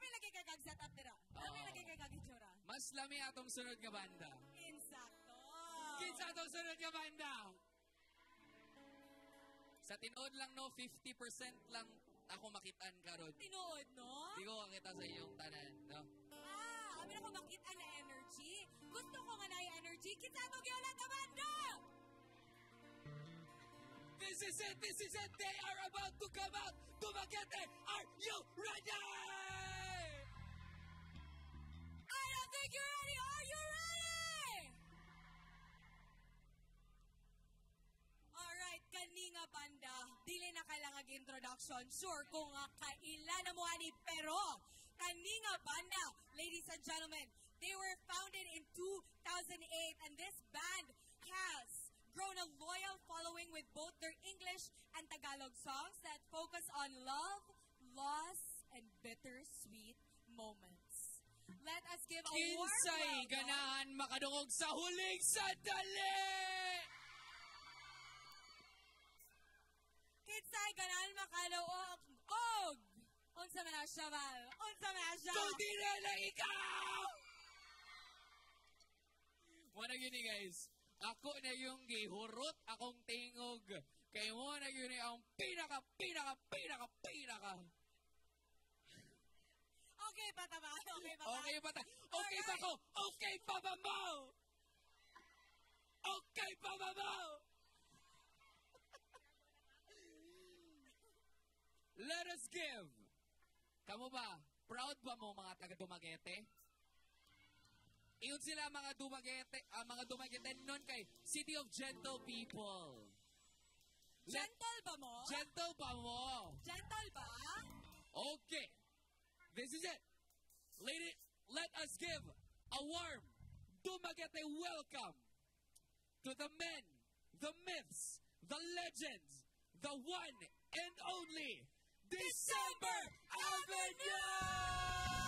Lami lagi kay kag setup dira. Lami lagi kay kag itsura. Mas lami atong sunod nga banda. Insakto. Kinsa atong sunod nga banda? Sa tinood lang no, 50% lang ako makitaan karon. Tinuod, no? Di ko makita sa iyong tanan, no? Ah, amin ako makita na energy. Gusto ko nga na energy. Kita mo gyud ang banda. This is it, this is it. They are about to come out. Dumaguete, are you ready? Think you're ready. Are you ready? Alright, kani nga banda, dili na kailangan introduction. Sure, kung nga kailan na mo ani, pero kani nga banda, ladies and gentlemen, they were founded in 2008 and this band has grown a loyal following with both their English and Tagalog songs that focus on love, loss, and bittersweet moments. Let us give a warm Kinsay welcome. ganahan makadungog sa huling sandali! Kinsay ganan makaluog og unsa man siya Val? Unsa man siya? Kung di na ikaw! Wala gini guys. Ako na yung gihurot akong tingog. Kay mo na yun ang pinaka, pinaka, pinaka, pinaka. Okay pa ta ba? Okay pa ta? Okay ta? Okay pa ko? Okay pa ba mo? Okay pa ba mo? Let us give. Kamu ba? Proud ba mo mga taga Dumaguete? Iyon sila mga Dumaguete, ah, mga Dumaguete nun kay City of Gentle People. Let, Gentle ba mo? gentle ba mo? Gentle ba? Okay. This is it. Lady, let us give a warm Dumaguete welcome to the men, the myths, the legends, the one and only December Avenue!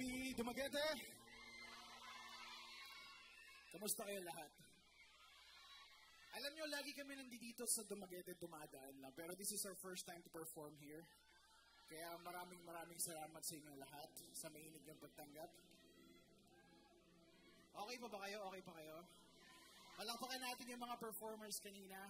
Gabi, Dumaguete! Kamusta kayo lahat? Alam nyo, lagi kami nandito sa Dumaguete dumadaan lang, pero this is our first time to perform here. Kaya maraming maraming salamat sa inyo lahat sa mainit ng pagtanggap. Okay pa ba kayo? Okay pa kayo? Palakpakan natin yung mga performers kanina.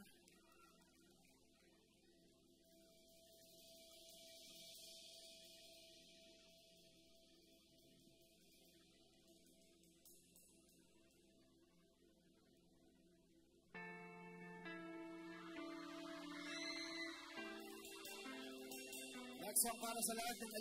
Next song para sa lahat ng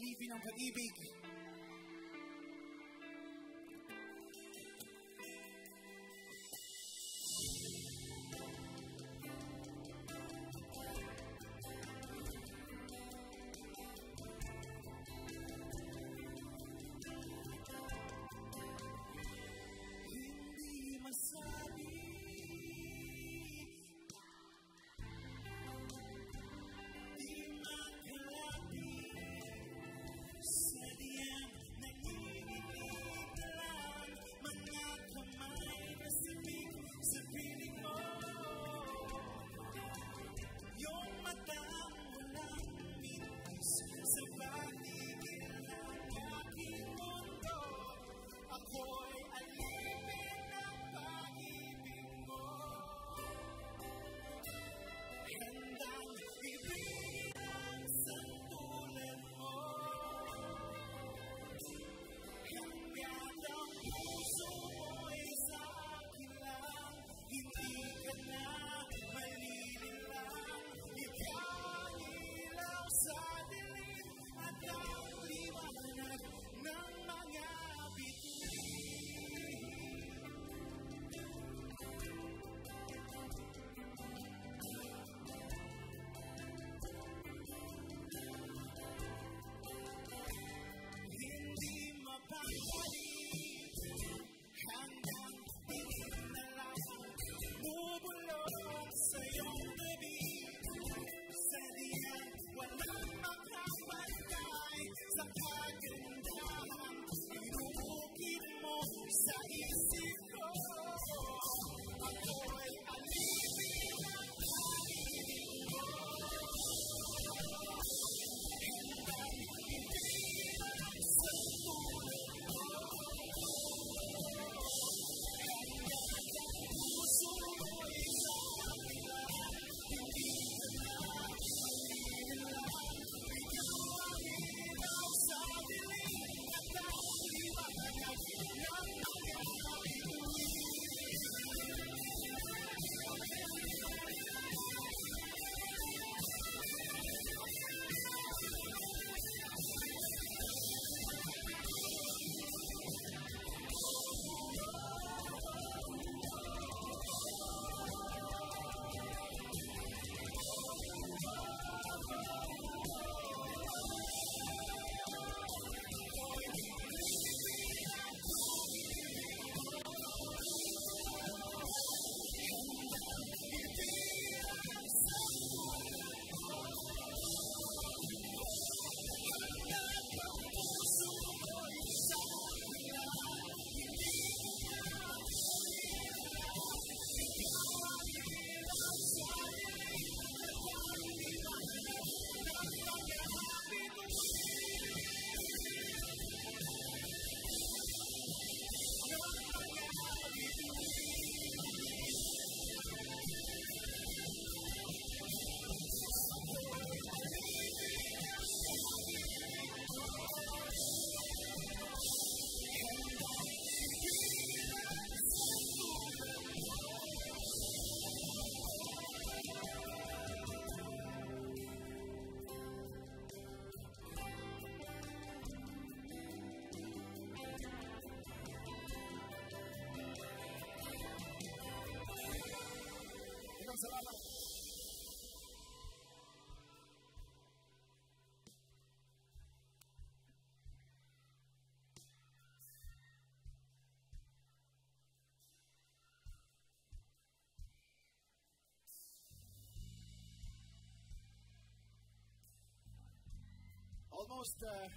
Almost uh,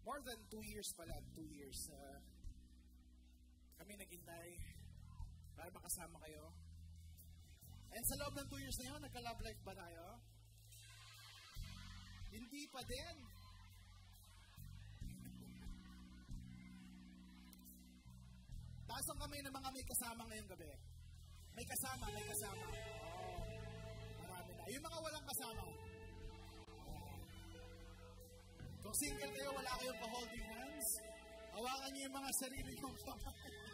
more than two years pala, two years, uh, kami naghintay para makasama kayo. And sa loob ng two years na yun, nagka-love life ba tayo? Hindi pa din. Ang kamay ng mga may kasama ngayong gabi. May kasama, may kasama. Oo. Marami na. Yung mga walang kasama. Kung single kayo, wala kayong pa-holding hands, hawakan niyo yung mga sarili kong kamay.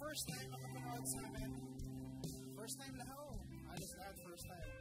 First time makapanood sa amin. First time lahat. Oh, halos lahat first time.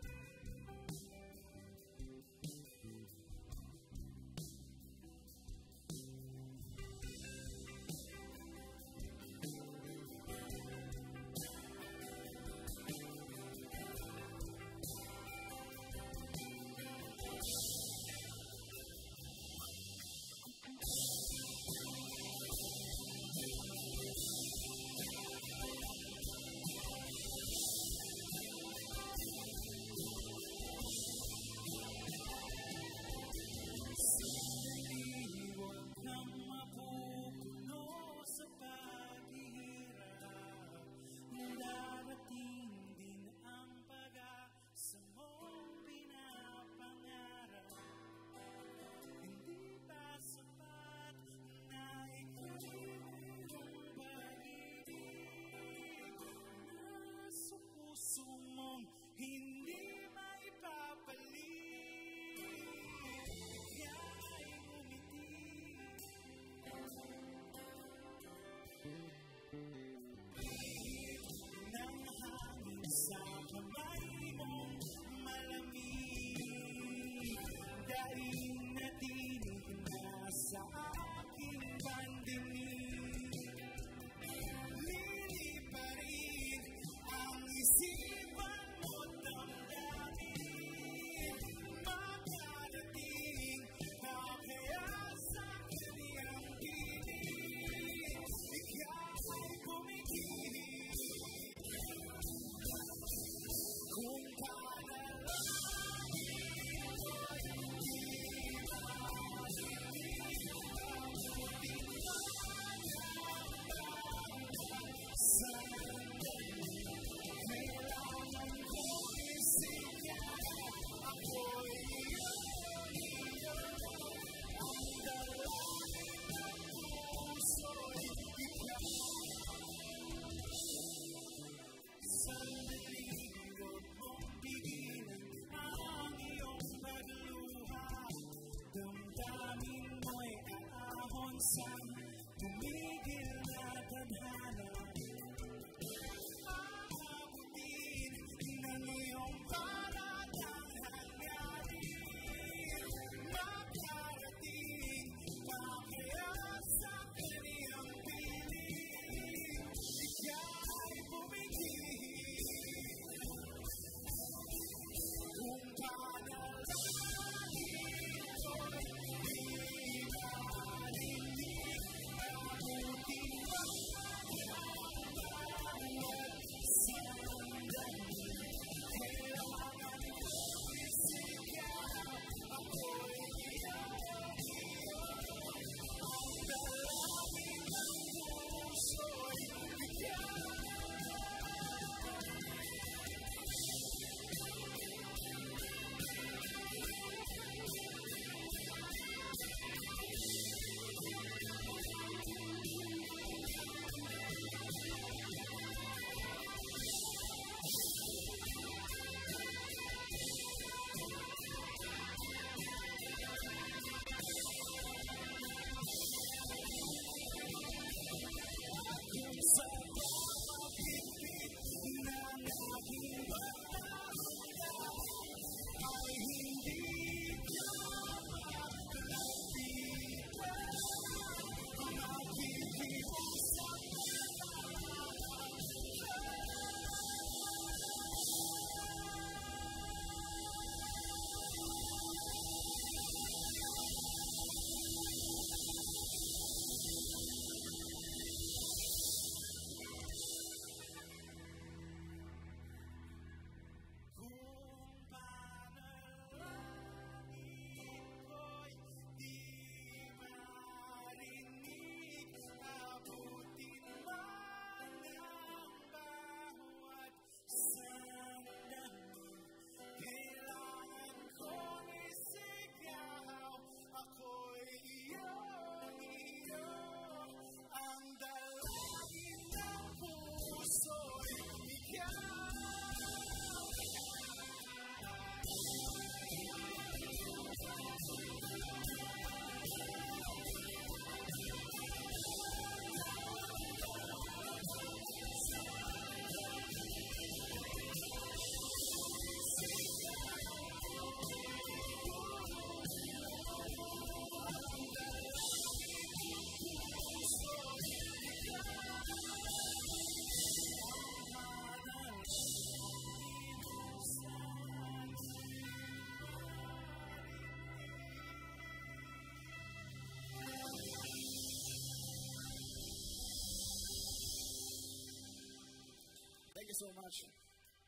So much.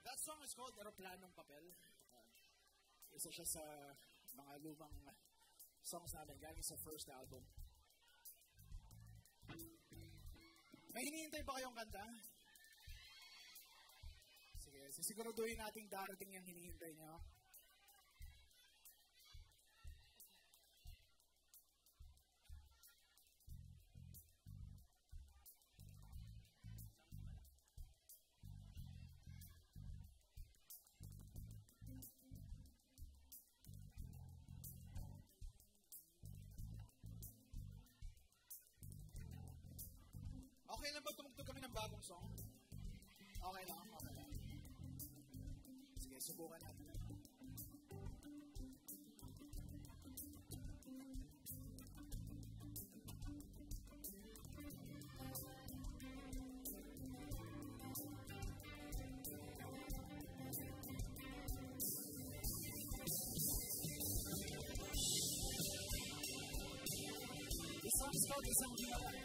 That song is called Aeroplanong Papel. Uh, isa siya sa mga lumang songs namin galing sa first album. May hinihintay ba kayong kanta? Sige, sisiguraduhin nating darating yung hinihintay niyo. Okay lang ba tumugtog kami ng bagong song? Okay lang, okay lang. Sige, subukan natin. This called Isang Hiwalay.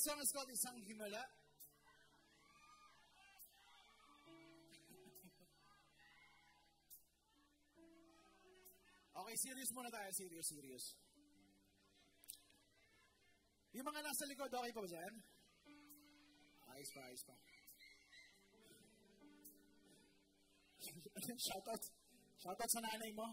Song is called Isang Himala. okay, serious muna tayo. Serious, serious. Yung mga nasa likod, okay pa ba dyan? Ayos pa, ayos pa. Shoutout. Shoutout sa nanay mo.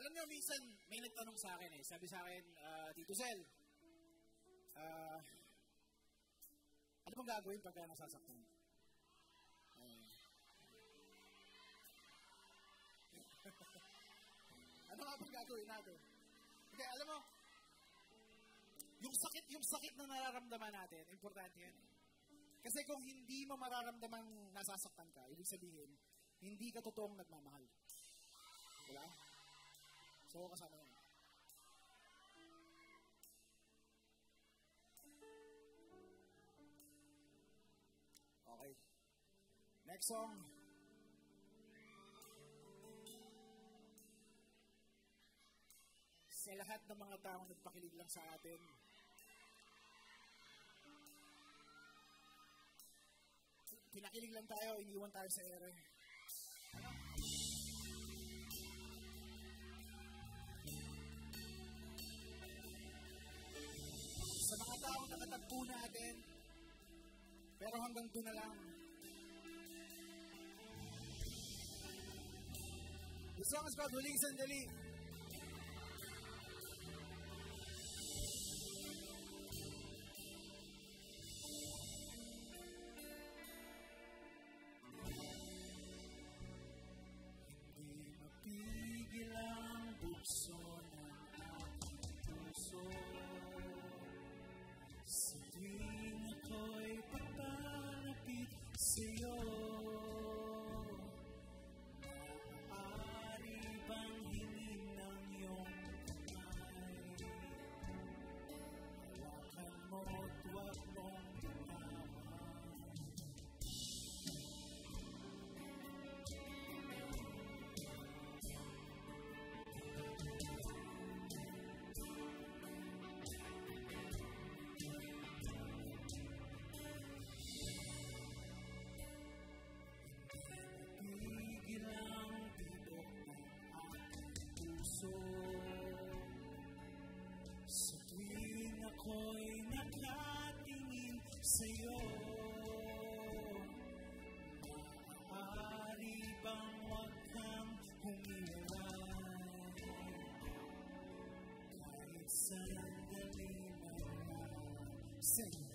Alam niyo, minsan may nagtanong sa akin eh. Sabi sa akin, ah, Tito Sel, ah, ano bang gagawin pagka nasasaktan? Ah. ano nga bang gagawin natin? Hindi, alam mo, yung sakit, yung sakit na nararamdaman natin, importante yan eh. Kasi kung hindi mo mararamdaman nasasaktan ka, ibig sabihin, hindi ka totoong nagmamahal. Diba? So, kasama yan. Okay. Next song. Sa lahat ng mga taong nagpakilig lang sa atin, pinakilig lang tayo, iniwan tayo sa ere. Sa pero hanggang doon na lang. The song is called Huling Sandali. blessing.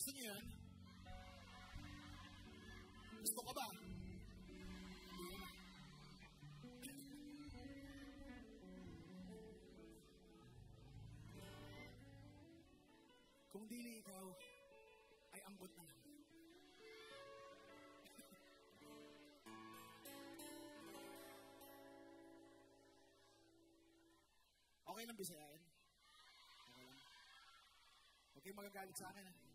Gusto niyo yan? Gusto ko ba? Kung dili ikaw, ay ambot na lang. okay lang bisayain? Okay lang. Huwag magagalit sa akin, ha?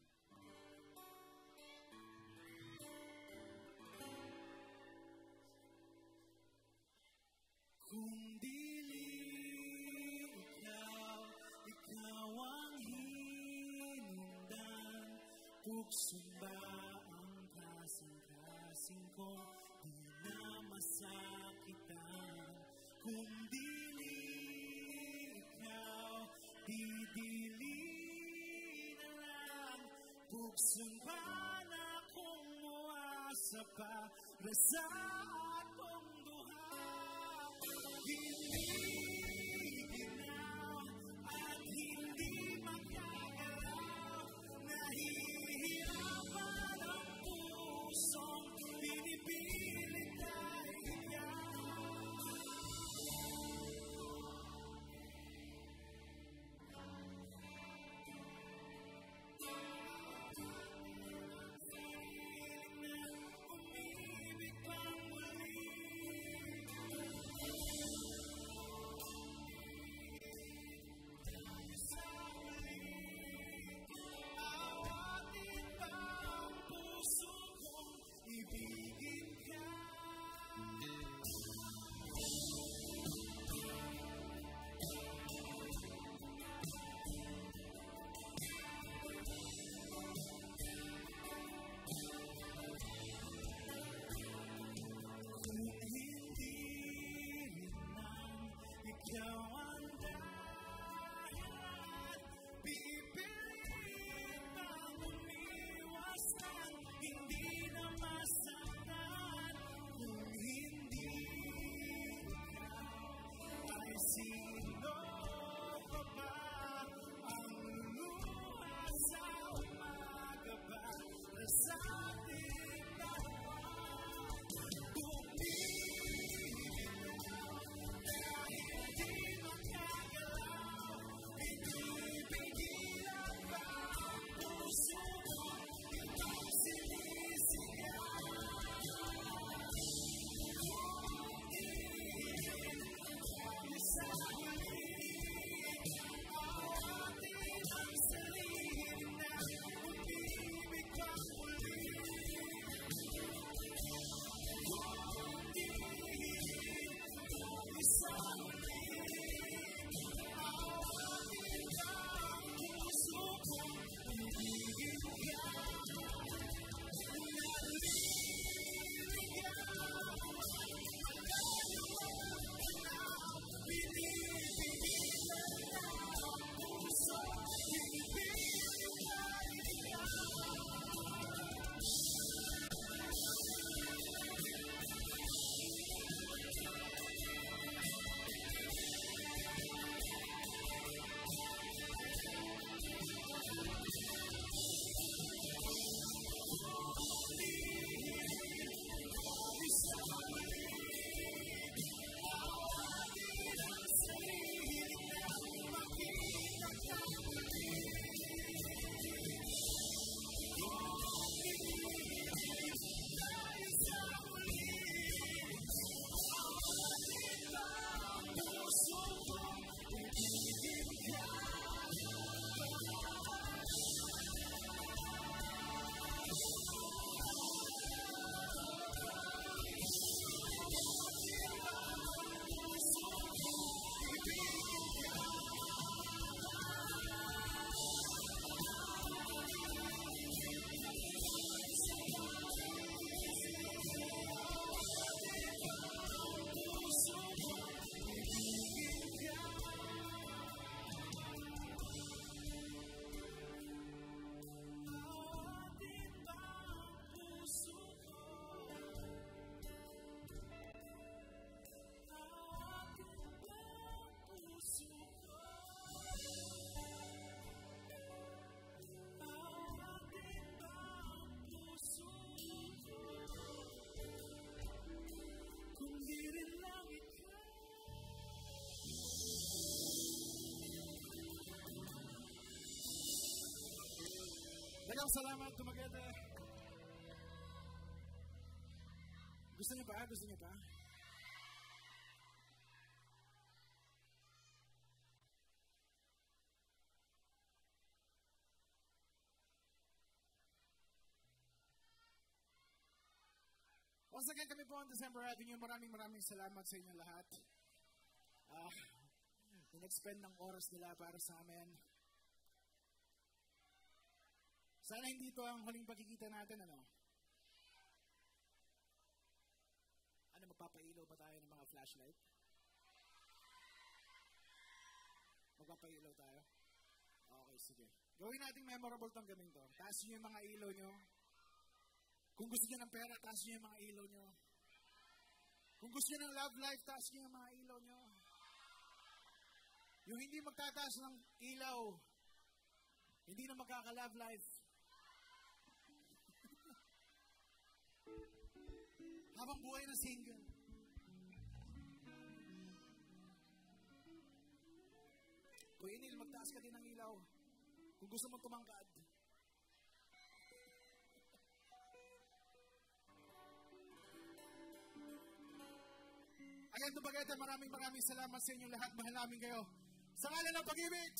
Kung dili ikaw, ikaw ang hinundan Tugsong ba ang kasing-kasing Di na masakitan. Kung dili ikaw, Rasa atong you. Salamat, salamat, Dumaguete. Gusto niyo pa? Gusto niyo pa? Once again, kami po ang December Avenue. Maraming maraming salamat sa inyo lahat. Ah, in-expend ng oras nila para sa amin. Sana hindi ito ang huling pagkikita natin, ano? Ano, magpapailaw ba tayo ng mga flashlight? Magpapailaw tayo? Okay, sige. Gawin natin memorable tong gaming to. Taas nyo yung mga ilaw nyo. Kung gusto nyo ng pera, taas nyo yung mga ilaw nyo. Kung gusto nyo ng love life, taas nyo yung mga ilaw nyo. Yung hindi magtataas ng ilaw, hindi na magkaka-love life. Habang buhay na single. Kuya Inil, magtaas ka din ng ilaw. Kung gusto mong tumangkad. Ayan, Dumaguete, maraming maraming salamat sa inyo lahat. Mahal namin kayo. Sa ngalan ng pag-ibig!